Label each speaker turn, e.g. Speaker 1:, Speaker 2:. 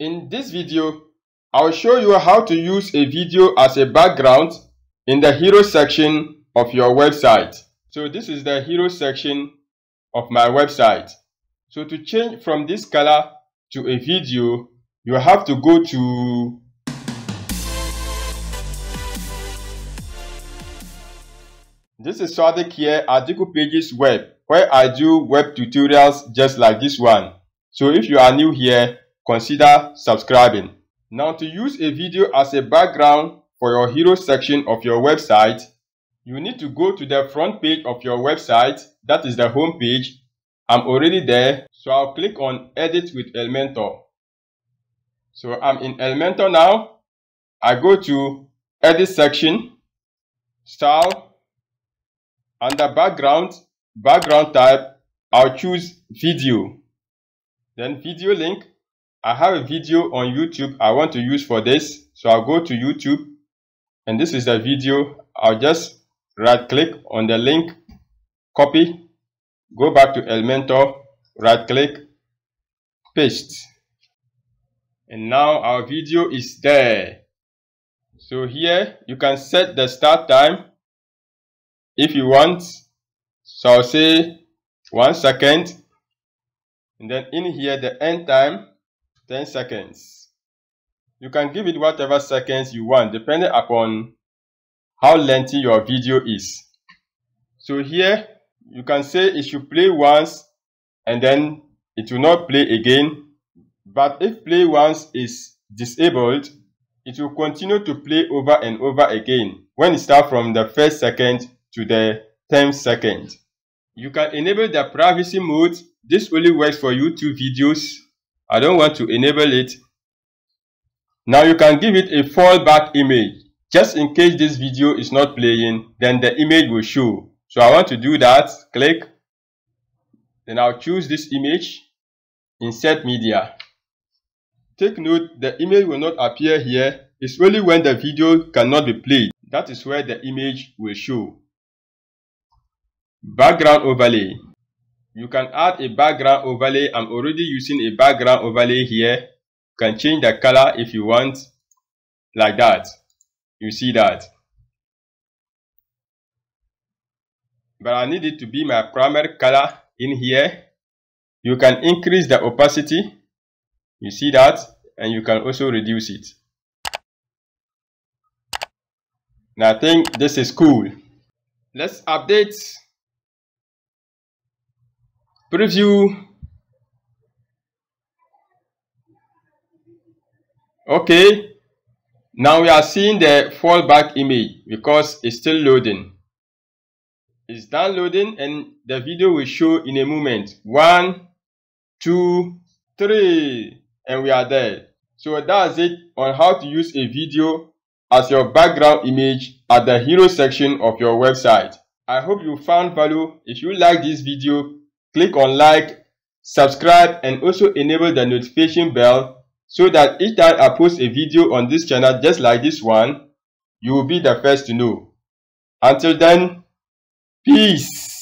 Speaker 1: In this video, I'll show you how to use a video as a background in the hero section of your website. So this is the hero section of my website. So to change from this color to a video, you have to go to This is Sadiq here Dikupages Web, where I do web tutorials just like this one. So if you are new here, consider subscribing. Now to use a video as a background for your hero section of your website, you need to go to the front page of your website, that is the home page. I'm already there, so I'll click on Edit with Elementor. So I'm in Elementor now. I go to Edit section, Style, under background, background type, I'll choose video. Then video link. I have a video on YouTube I want to use for this. So I'll go to YouTube and this is the video. I'll just right click on the link, copy, go back to Elementor, right click, paste. And now our video is there. So here you can set the start time if you want so I'll say one second and then in here the end time 10 seconds you can give it whatever seconds you want depending upon how lengthy your video is so here you can say it should play once and then it will not play again but if play once is disabled it will continue to play over and over again when it starts from the first second to the 10th second. You can enable the privacy mode. This only works for YouTube videos. I don't want to enable it. Now you can give it a fallback image. Just in case this video is not playing, then the image will show. So I want to do that. Click. Then I'll choose this image. Insert media. Take note, the image will not appear here. It's only when the video cannot be played. That is where the image will show. Background overlay. You can add a background overlay. I'm already using a background overlay here. You can change the color if you want, like that. You see that. But I need it to be my primary color in here. You can increase the opacity. You see that? And you can also reduce it. Now I think this is cool. Let's update preview okay. Now we are seeing the fallback image because it's still loading. It's downloading and the video will show in a moment. One two three and we are there. So that's it on how to use a video as your background image at the hero section of your website. I hope you found value. If you like this video click on like, subscribe and also enable the notification bell so that each time I post a video on this channel just like this one, you will be the first to know. Until then, peace.